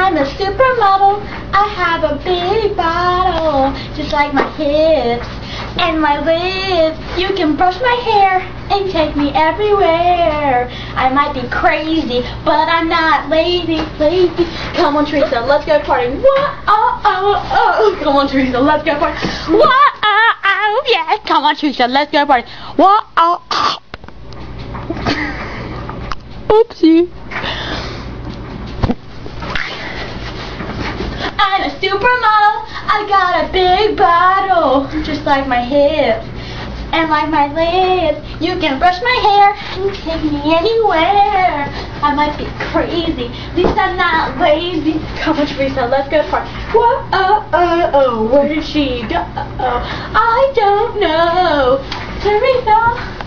I'm a supermodel. I have a big bottle, just like my hips and my lips. You can brush my hair and take me everywhere. I might be crazy, but I'm not lazy, lazy. Come on, Teresa, let's go party. Whoa, oh, oh, oh. Come on, Teresa, let's go party. Whoa, oh, oh, yeah. Come on, Teresa, let's go party. Whoa, oh, oh. Oopsie. I'm a supermodel. I got a big bottle, just like my hips and like my lips. You can brush my hair and take me anywhere. I might be crazy, at least I'm not lazy. Come on, Teresa, let's go party. Whoa, oh, oh, oh, where did she go? I don't know. Teresa.